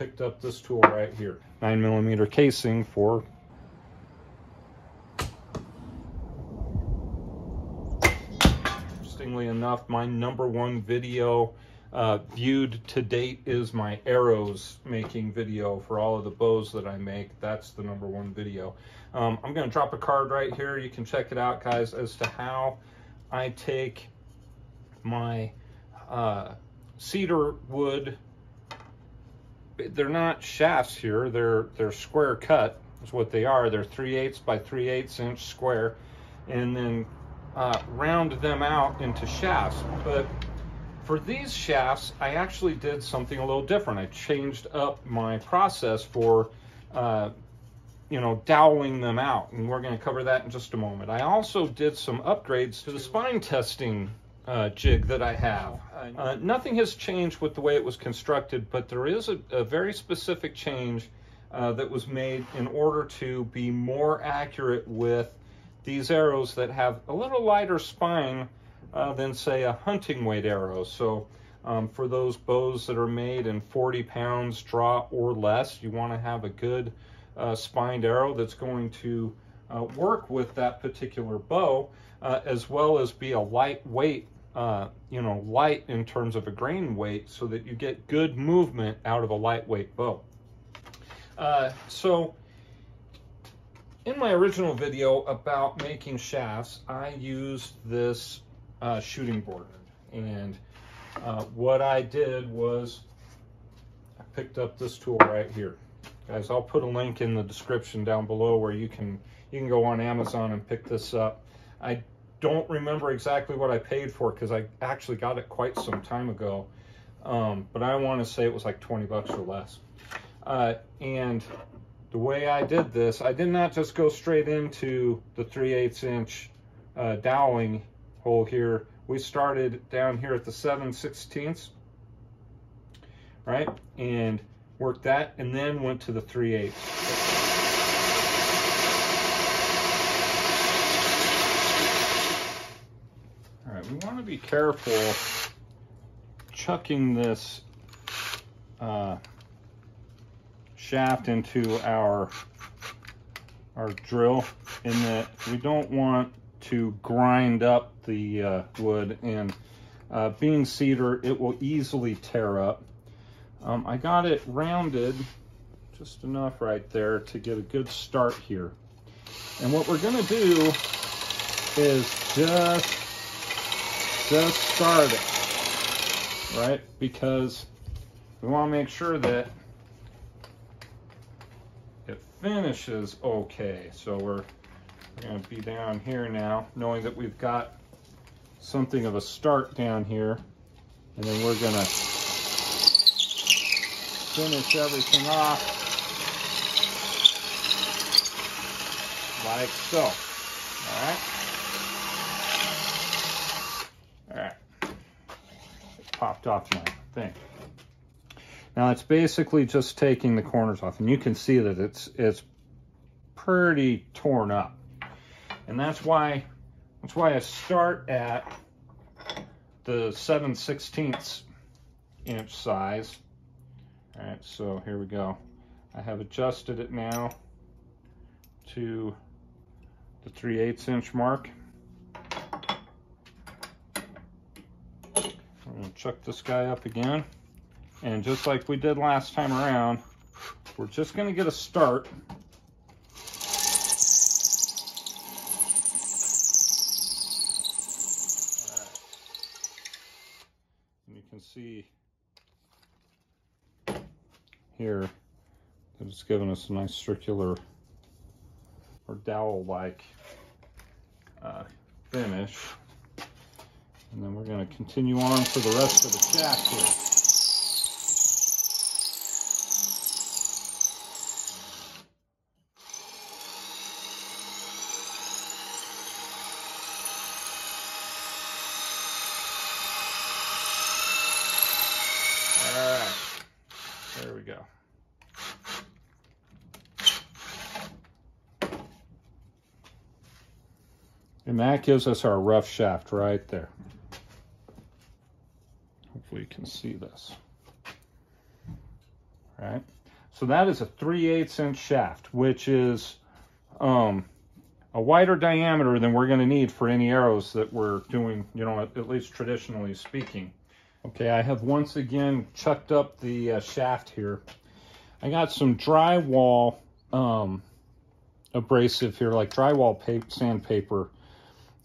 picked up this tool right here. Nine millimeter casing for Interestingly enough, my number one video uh, viewed to date is my arrows making video for all of the bows that I make. That's the number one video. Um, I'm going to drop a card right here. You can check it out, guys, as to how I take my uh, cedar wood. They're not shafts here. They're they're square cut. Is what they are. They're 3 eighths by 3 eighths inch square, and then uh, round them out into shafts. But for these shafts, I actually did something a little different. I changed up my process for, uh, you know, doweling them out, and we're going to cover that in just a moment. I also did some upgrades to the spine testing uh, jig that I have. Uh, nothing has changed with the way it was constructed, but there is a, a very specific change uh, that was made in order to be more accurate with these arrows that have a little lighter spine uh, than say a hunting weight arrow. So um, for those bows that are made in 40 pounds draw or less, you want to have a good uh, spined arrow that's going to uh, work with that particular bow, uh, as well as be a lightweight, uh, you know, light in terms of a grain weight so that you get good movement out of a lightweight bow. Uh, so in my original video about making shafts, I used this uh, shooting board. And uh, what I did was I picked up this tool right here. Guys, I'll put a link in the description down below where you can you can go on Amazon and pick this up. I don't remember exactly what I paid for because I actually got it quite some time ago. Um, but I want to say it was like 20 bucks or less. Uh, and the way I did this, I did not just go straight into the 3 8 inch uh, doweling hole here. We started down here at the 7 16ths, right? And worked that and then went to the 3 8 All right, we want to be careful chucking this uh, shaft into our our drill in that we don't want to grind up the uh, wood and uh, being cedar it will easily tear up. Um, I got it rounded just enough right there to get a good start here. And what we're gonna do is just just start it right because we want to make sure that it finishes okay. So we're, we're going to be down here now, knowing that we've got something of a start down here. And then we're going to finish everything off like so. All right. All right. Off my thing. Now it's basically just taking the corners off and you can see that it's it's pretty torn up. And that's why that's why I start at the 7 16ths inch size. All right, so here we go. I have adjusted it now to the 3 8 inch mark. I'm gonna chuck this guy up again. And just like we did last time around, we're just gonna get a start. And you can see here that it's giving us a nice circular or dowel-like uh, finish. And then we're going to continue on for the rest of the shaft here. All right. There we go. And that gives us our rough shaft right there. Can see this. right? So that is a 3 8 inch shaft, which is um, a wider diameter than we're going to need for any arrows that we're doing, you know, at, at, least traditionally speaking. Okay, I have once again chucked up the uh, shaft here. I got some drywall um, abrasive here, like drywall sandpaper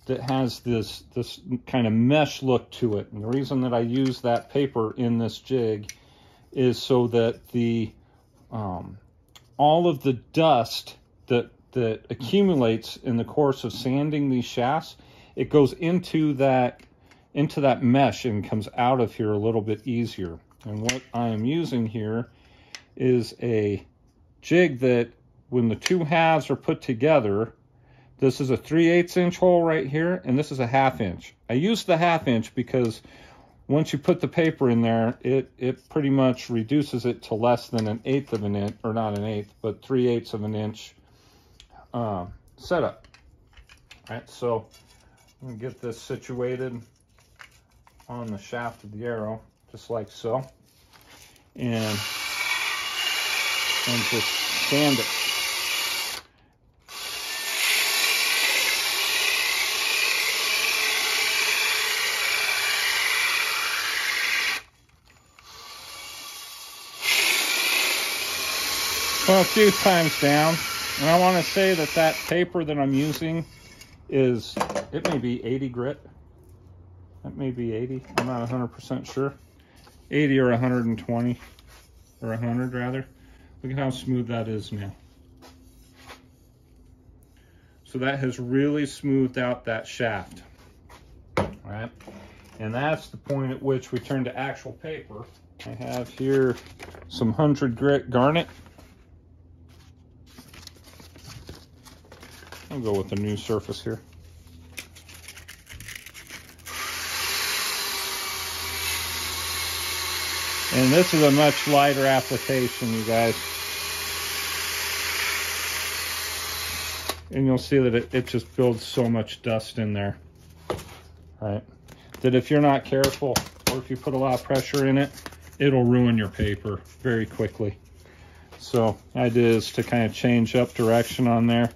that has this this kind of mesh look to it. And the reason that I use that paper in this jig is so that the um, all of the dust that that accumulates in the course of sanding these shafts, it goes into that into that mesh and comes out of here a little bit easier. And what I am using here is a jig that when the two halves are put together, this is a 3 8 inch hole right here, and this is a half inch. I use the half inch because once you put the paper in there, it, it pretty much reduces it to less than an eighth of an inch, or not an eighth, but 3 eighths of an inch uh, setup. All right, so I'm gonna get this situated on the shaft of the arrow, just like so. And, and just sand it. A few times down. And I want to say that that paper that I'm using is, it may be 80 grit. That may be 80. I'm not 100% sure. 80 or 120 or 100 rather. Look at how smooth that is now. So that has really smoothed out that shaft. All right. And that's the point at which we turn to actual paper. I have here some 100 grit garnet. I'll go with the new surface here. And this is a much lighter application, you guys. And you'll see that it, it just builds so much dust in there, right? That if you're not careful, or if you put a lot of pressure in it, it'll ruin your paper very quickly. So idea is to kind of change up direction on there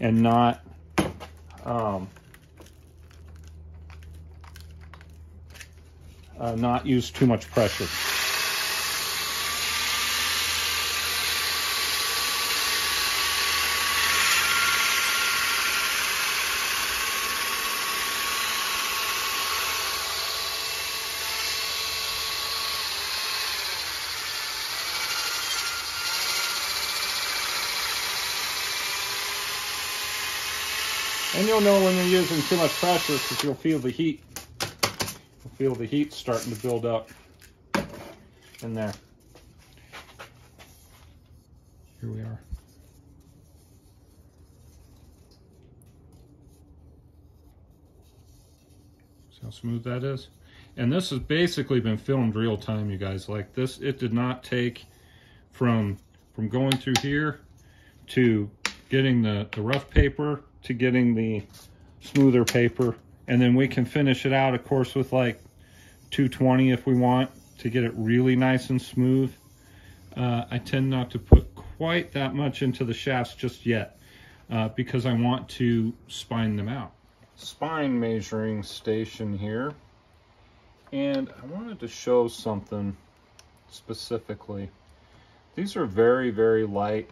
and not um, uh, not use too much pressure. And you'll know when you're using too much pressure because you'll feel the heat. You'll feel the heat starting to build up in there. Here we are. See how smooth that is? And this has basically been filmed real time, you guys. Like this, it did not take from from going through here to getting the, the rough paper to getting the smoother paper. And then we can finish it out, of course, with like 220 if we want to get it really nice and smooth. Uh, I tend not to put quite that much into the shafts just yet uh, because I want to spine them out. Spine measuring station here. And I wanted to show something specifically. These are very, very light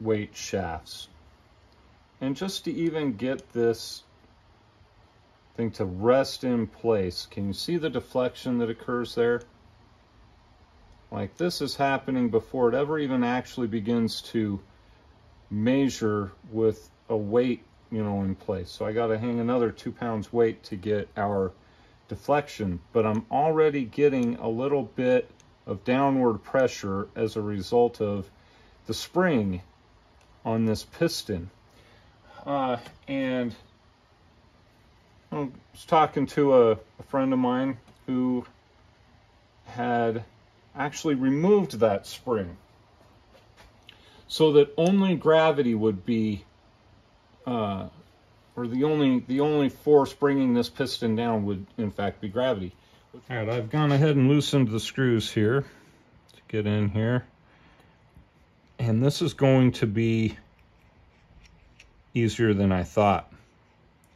weight shafts. And just to even get this thing to rest in place, can you see the deflection that occurs there? Like this is happening before it ever even actually begins to measure with a weight, you know, in place. So I got to hang another two pounds weight to get our deflection, but I'm already getting a little bit of downward pressure as a result of the spring on this piston. Uh, and I was talking to a, a friend of mine who had actually removed that spring so that only gravity would be uh, or the only the only force bringing this piston down would in fact be gravity. All right, I've gone ahead and loosened the screws here to get in here. And this is going to be easier than I thought.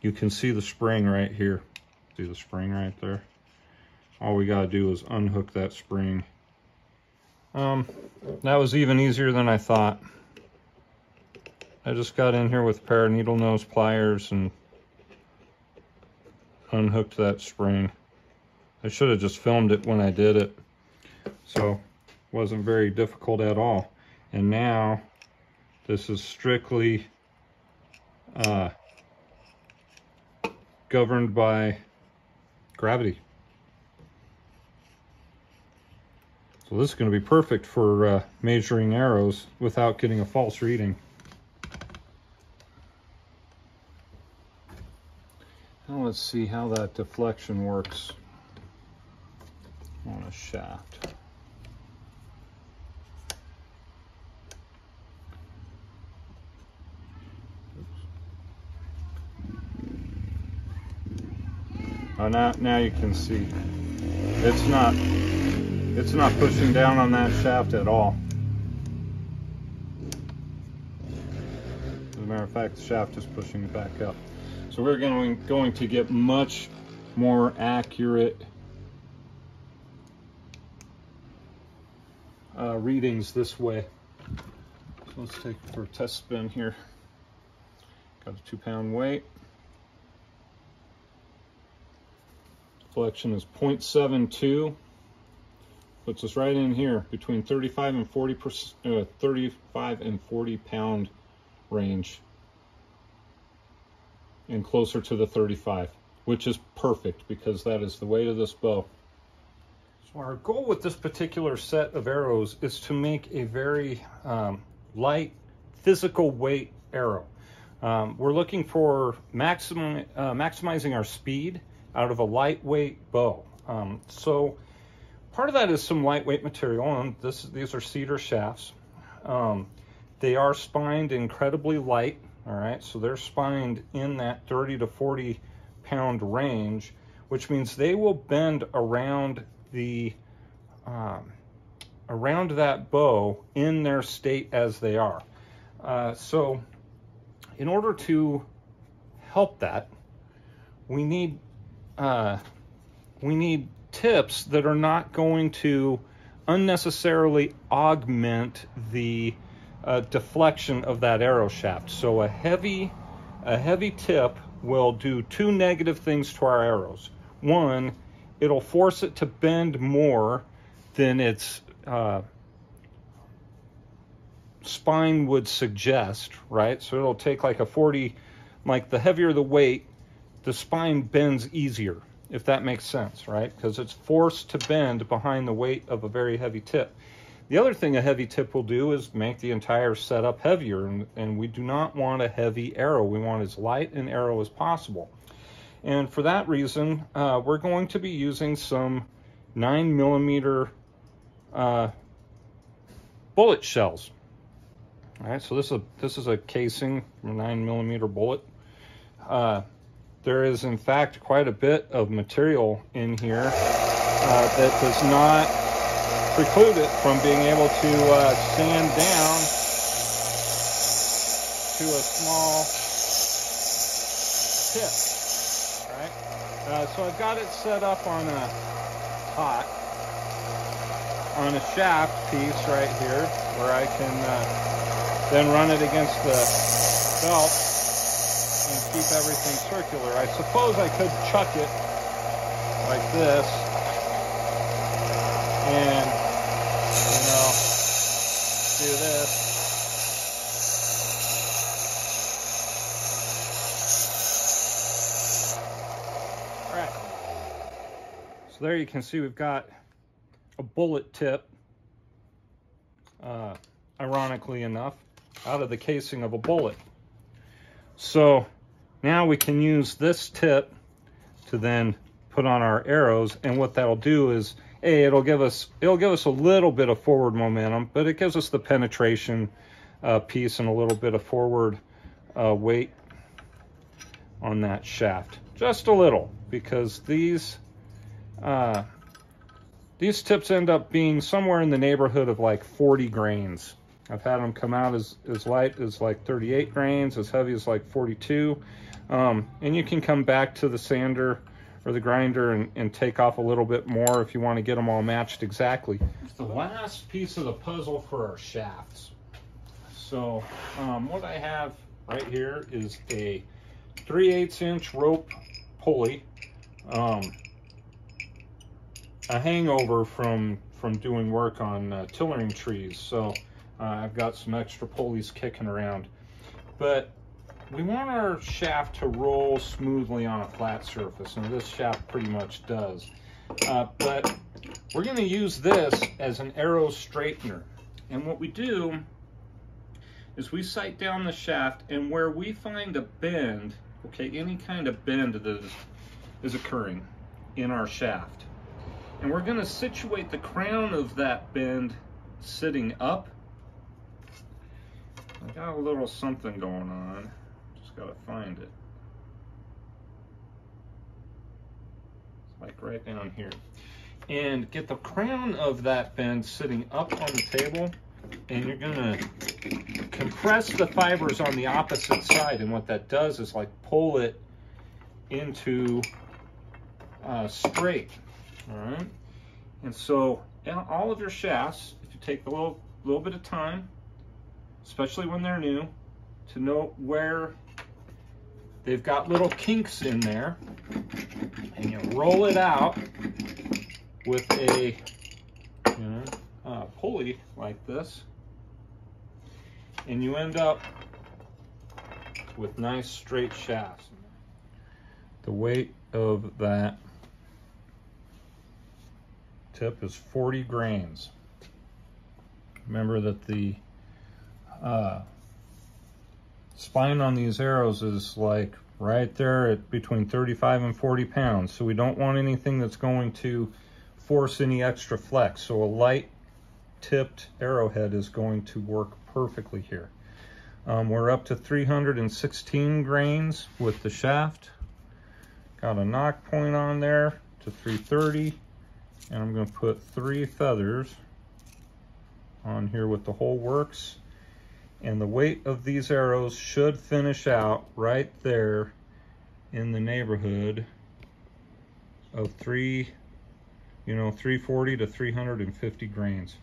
You can see the spring right here. See the spring right there? All we got to do is unhook that spring. Um, that was even easier than I thought. I just got in here with a pair of needle nose pliers and unhooked that spring. I should have just filmed it when I did it. So, wasn't very difficult at all. And now, this is strictly uh, governed by gravity. So this is going to be perfect for uh, measuring arrows without getting a false reading. Now let's see how that deflection works on a shaft. Oh, now, now you can see it's not it's not pushing down on that shaft at all. As a matter of fact, the shaft is pushing it back up. So we're going, going to get much more accurate uh, readings this way. So let's take for a test spin here. Got a two pound weight. Deflection is 0.72. Puts us right in here between 35 and 40 percent, uh, 35 and 40 pound range and closer to the 35, which is perfect because that is the weight of this bow. So our goal with this particular set of arrows is to make a very um, light physical weight arrow. Um, we're looking for maximum, uh, maximizing our speed out of a lightweight bow. Um, so part of that is some lightweight material, and this, these are cedar shafts. Um, they are spined incredibly light, all right, so they're spined in that 30 to 40 pound range, which means they will bend around the um, around that bow in their state as they are. Uh, so in order to help that, we need uh, we need tips that are not going to unnecessarily augment the uh, deflection of that arrow shaft. So a heavy, a heavy tip will do two negative things to our arrows. One, it'll force it to bend more than its uh, spine would suggest, right? So it'll take like a 40, like the heavier the weight, the spine bends easier, if that makes sense, right? Because it's forced to bend behind the weight of a very heavy tip. The other thing a heavy tip will do is make the entire setup heavier, and, and we do not want a heavy arrow. We want as light an arrow as possible. And for that reason, uh, we're going to be using some 9 millimeter uh, bullet shells. All right, so this is a, this is a casing from a 9 millimeter bullet. Uh, there is, in fact, quite a bit of material in here uh, that does not preclude it from being able to uh, sand down to a small tip. Right? Uh, so I've got it set up on a hot on a shaft piece right here where I can uh, then run it against the belt keep everything circular. I suppose I could chuck it like this and you know, do this. So there you can see we've got a bullet tip, uh, ironically enough, out of the casing of a bullet. So now we can use this tip to then put on our arrows and what that'll do is a it'll give us it'll give us a little bit of forward momentum, but it gives us the penetration uh, piece and a little bit of forward uh, weight on that shaft, just a little, because these uh, these tips end up being somewhere in the neighborhood of like 40 grains. I've had them come out as, as light as like 38 grains, as heavy as like 42. Um, and you can come back to the sander or the grinder and, and take off a little bit more if you want to get them all matched exactly. The last piece of the puzzle for our shafts. So um, what I have right here is a 3 8 inch rope pulley. Um, a hangover from from doing work on uh, tillering trees. So uh, I've got some extra pulleys kicking around. But we want our shaft to roll smoothly on a flat surface, and this shaft pretty much does. Uh, but we're going to use this as an arrow straightener. And what we do is we sight down the shaft, and where we find a bend, okay, any kind of bend that is, is occurring in our shaft, and we're going to situate the crown of that bend sitting up. I got a little something going on. Just got to find it. It's like right down here. And get the crown of that bend sitting up on the table. And you're to compress the fibers on the opposite side. And what that does is like pull it into uh, straight. All right. And so all of your shafts, if you take a little, little bit of time, especially when they're new, to know where they've got little kinks in there, and you roll it out with a you know, pulley like this, and you end up with nice straight shafts. The weight of that tip is 40 grains. Remember that the uh, spine on these arrows is like right there at between 35 and 40 pounds. So we don't want anything that's going to force any extra flex. So a light tipped arrowhead is going to work perfectly here. Um, we're up to 316 grains with the shaft. Got a nock point on there to 330 and I'm going to put three feathers on here with the whole works and the weight of these arrows should finish out right there in the neighborhood of three you know 340 to 350 grains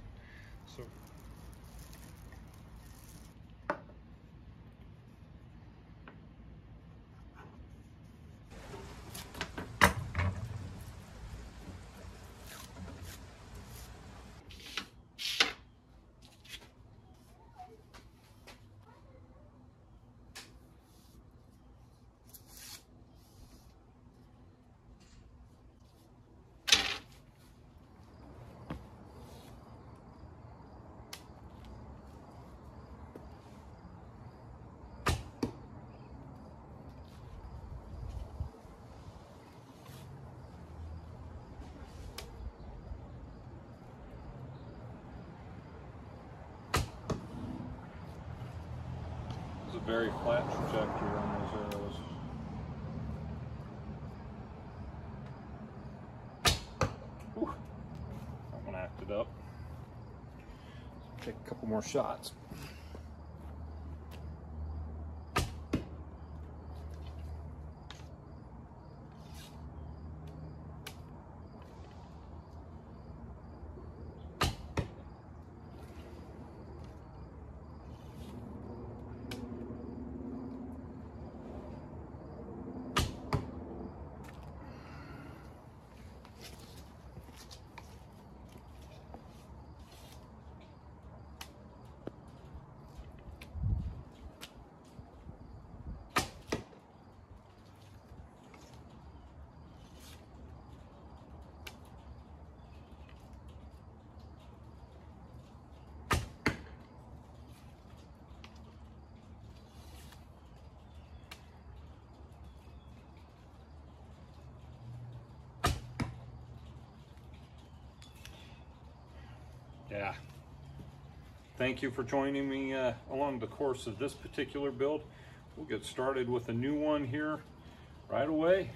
very flat trajectory on those arrows. Whew. That one acted up. Take a couple more shots. Yeah. Thank you for joining me uh, along the course of this particular build. We'll get started with a new one here right away.